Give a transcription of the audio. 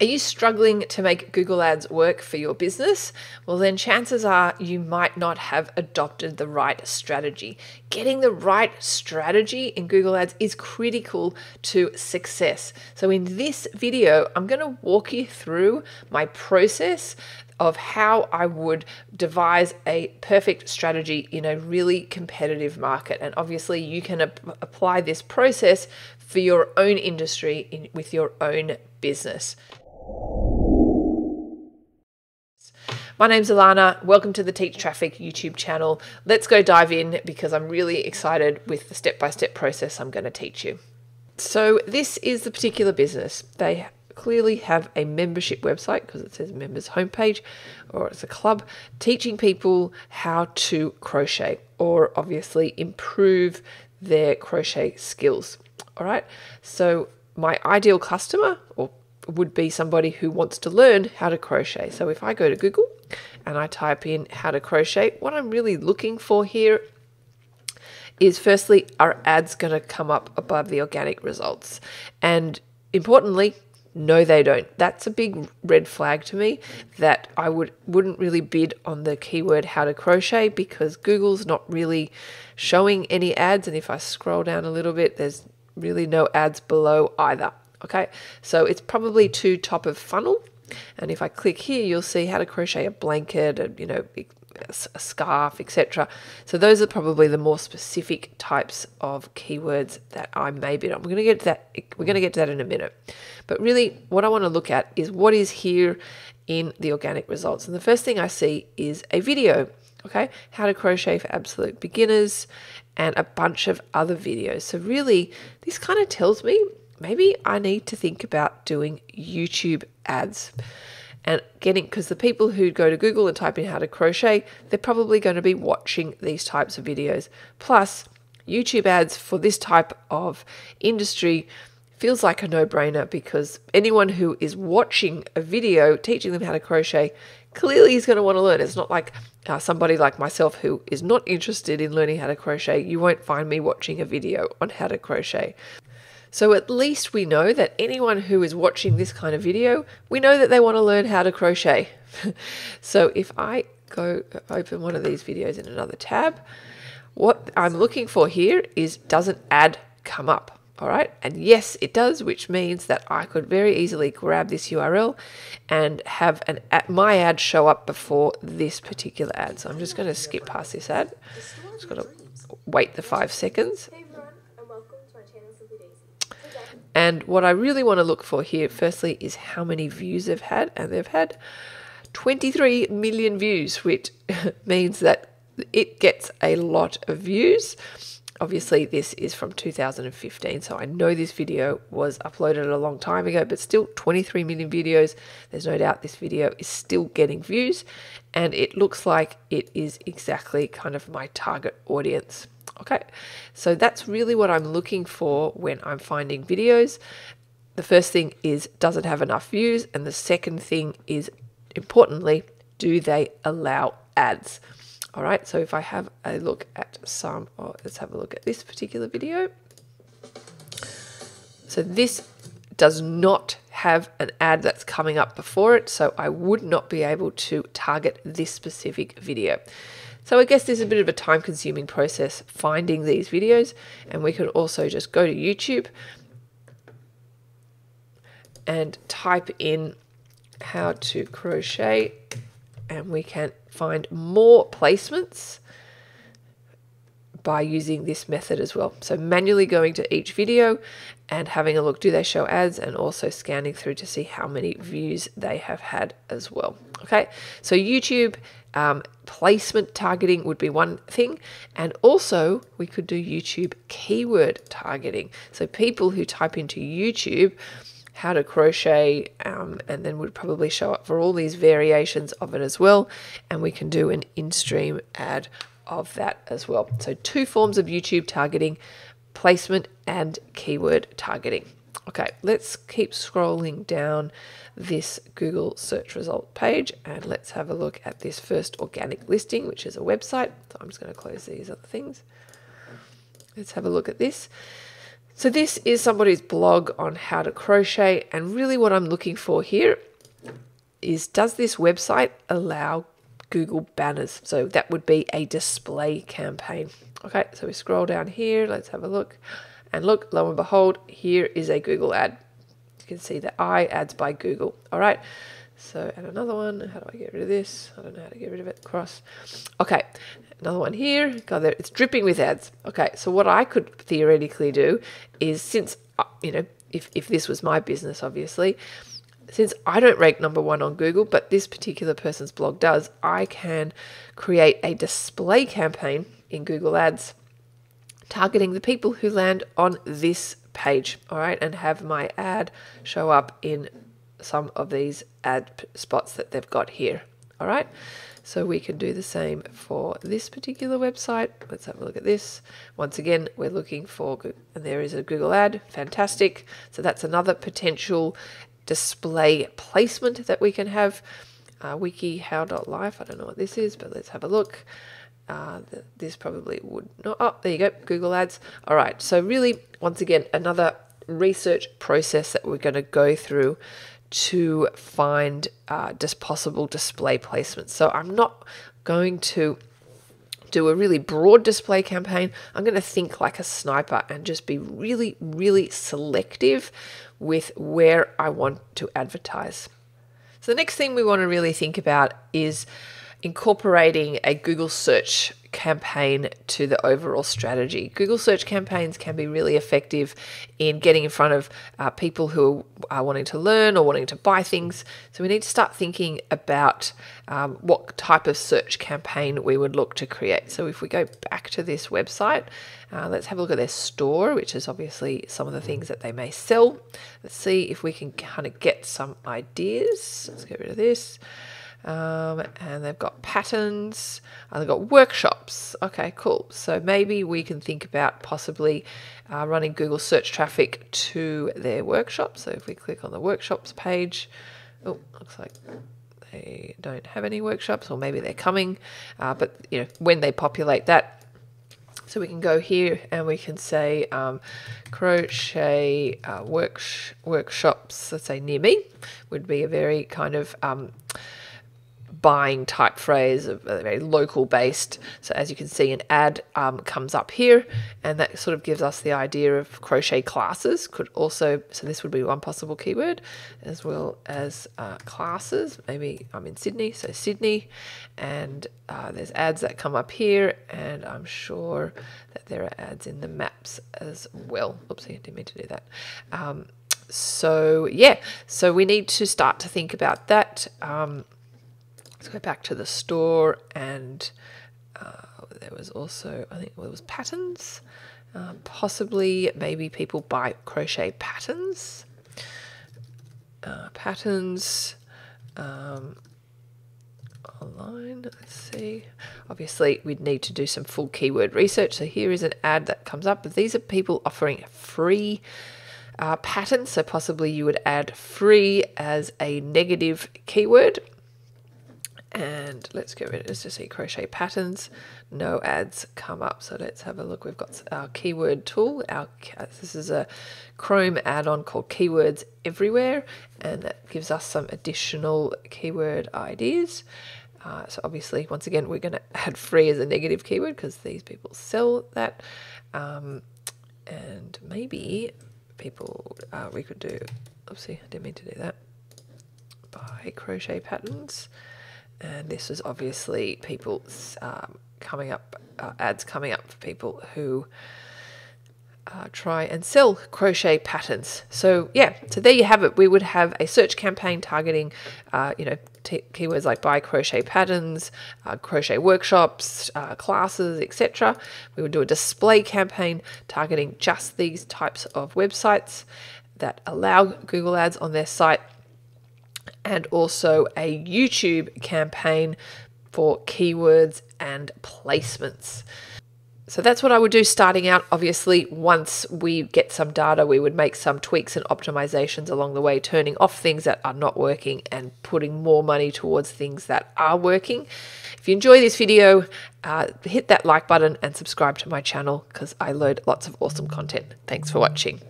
Are you struggling to make Google Ads work for your business? Well, then chances are you might not have adopted the right strategy. Getting the right strategy in Google Ads is critical to success. So, in this video, I'm going to walk you through my process of how I would devise a perfect strategy in a really competitive market. And obviously, you can ap- apply this process for your own industry in, with your own business. My name's Ilana. Welcome to the Teach Traffic YouTube channel. Let's go dive in because I'm really excited with the step by step process I'm going to teach you. So, this is the particular business. They clearly have a membership website because it says members homepage or it's a club teaching people how to crochet or obviously improve their crochet skills. All right. So my ideal customer or would be somebody who wants to learn how to crochet. So if I go to Google and I type in how to crochet, what I'm really looking for here is firstly, are ads going to come up above the organic results? And importantly, no, they don't. That's a big red flag to me that I would wouldn't really bid on the keyword how to crochet because Google's not really showing any ads. And if I scroll down a little bit, there's really no ads below either. Okay, so it's probably too top of funnel. And if I click here, you'll see how to crochet a blanket, a, you know, a scarf, etc. So those are probably the more specific types of keywords that I may bid on. We're going to get to that. We're going to get to that in a minute. But really, what I want to look at is what is here in the organic results. And the first thing I see is a video. Okay, how to crochet for absolute beginners, and a bunch of other videos. So really, this kind of tells me maybe I need to think about doing YouTube ads and getting because the people who go to Google and type in how to crochet, they're probably going to be watching these types of videos. Plus, YouTube ads for this type of industry feels like a no brainer because anyone who is watching a video teaching them how to crochet clearly is going to want to learn. It's not like uh, somebody like myself who is not interested in learning how to crochet. You won't find me watching a video on how to crochet. So at least we know that anyone who is watching this kind of video, we know that they want to learn how to crochet. so if I go open one of these videos in another tab, what I'm looking for here is doesn't ad come up? All right, and yes, it does, which means that I could very easily grab this URL and have an my ad show up before this particular ad. So I'm just going to skip past this ad. Just got to wait the five seconds. And what I really want to look for here, firstly, is how many views they've had. And they've had 23 million views, which means that it gets a lot of views. Obviously, this is from 2015, so I know this video was uploaded a long time ago, but still 23 million videos. There's no doubt this video is still getting views, and it looks like it is exactly kind of my target audience. Okay, so that's really what I'm looking for when I'm finding videos. The first thing is, does it have enough views? And the second thing is, importantly, do they allow ads? All right, so if I have a look at some, oh, let's have a look at this particular video. So this does not have an ad that's coming up before it, so I would not be able to target this specific video. So I guess there's a bit of a time consuming process finding these videos and we could also just go to YouTube and type in how to crochet and we can find more placements by using this method as well. So manually going to each video and having a look, do they show ads and also scanning through to see how many views they have had as well. Okay, so YouTube um, placement targeting would be one thing, and also we could do YouTube keyword targeting. So people who type into YouTube how to crochet um, and then would probably show up for all these variations of it as well and we can do an in-stream ad of that as well so two forms of youtube targeting placement and keyword targeting okay let's keep scrolling down this Google search result page and let's have a look at this first organic listing, which is a website. So I'm just going to close these other things. Let's have a look at this. So this is somebody's blog on how to crochet and really what I'm looking for here is does this website allow Google banners? So that would be a display campaign. Okay, so we scroll down here, let's have a look. And look, lo and behold, here is a Google ad. You can see the I ads by Google. All right, so and another one. How do I get rid of this? I don't know how to get rid of it. Cross. Okay, another one here. God, there, it's dripping with ads. Okay, so what I could theoretically do is since uh, you know if if this was my business, obviously, since I don't rank number one on Google, but this particular person's blog does, I can create a display campaign in Google Ads targeting the people who land on this page, all right, and have my ad show up in some of these ad spots that they've got here, all right. So we can do the same for this particular website. Let's have a look at this. Once again, we're looking for, and there is a Google ad, fantastic. So that's another potential display placement that we can have. Uh, wikihow.life, I don't know what this is, but let's have a look. Uh, this probably would not. Oh, there you go, Google Ads. All right, so really, once again, another research process that we're going to go through to find uh, just possible display placements. So I'm not going to do a really broad display campaign. I'm going to think like a sniper and just be really, really selective with where I want to advertise. So the next thing we want to really think about is incorporating a Google search campaign to the overall strategy. Google search campaigns can be really effective in getting in front of uh, people who are wanting to learn or wanting to buy things. So we need to start thinking about um, what type of search campaign we would look to create. So if we go back to this website, uh, let's have a look at their store, which is obviously some of the things that they may sell. Let's see if we can kind of get some ideas. Let's get rid of this. Um, and they've got patterns, and they've got workshops. Okay, cool. So maybe we can think about possibly uh, running Google search traffic to their workshop. So if we click on the workshops page, oh, looks like they don't have any workshops, or maybe they're coming. Uh, but you know, when they populate that, so we can go here and we can say um, crochet uh, work workshops, let's say near me, would be a very kind of um, buying type phrase, of very local based. So as you can see, an ad um, comes up here, and that sort of gives us the idea of crochet classes. Could also, so this would be one possible keyword, as well as uh, classes. Maybe I'm in Sydney, so Sydney, and uh, there's ads that come up here, and I'm sure that there are ads in the maps as well. Oopsie, I didn't mean to do that. Um, so yeah, so we need to start to think about that. Um, Let's go back to the store and uh, there was also, I think well, there was patterns. Uh, possibly, maybe people buy crochet patterns. Uh, patterns um, online. Let's see. Obviously, we'd need to do some full keyword research. So here is an ad that comes up. But these are people offering free uh, patterns. So possibly you would add free as a negative keyword and let's get rid of to see crochet patterns. No ads come up so let's have a look. We've got our keyword tool. Our this is a chrome add-on called keywords everywhere and that gives us some additional keyword ideas. Uh, so obviously once again we're going to add free as a negative keyword because these people sell that. Um, and maybe people uh, we could do oopsie I didn't mean to do that. Buy crochet patterns and this is obviously people um, coming up, uh, ads coming up for people who uh, try and sell crochet patterns. So yeah, so there you have it. We would have a search campaign targeting, uh, you know, keywords like buy crochet patterns, uh, crochet workshops, uh, classes, etc. We would do a display campaign targeting just these types of websites that allow Google Ads on their site and also a YouTube campaign for keywords and placements. So that's what I would do starting out. Obviously, once we get some data, we would make some tweaks and optimizations along the way, turning off things that are not working and putting more money towards things that are working. If you enjoy this video, uh, hit that like button and subscribe to my channel because I load lots of awesome content. Thanks for watching.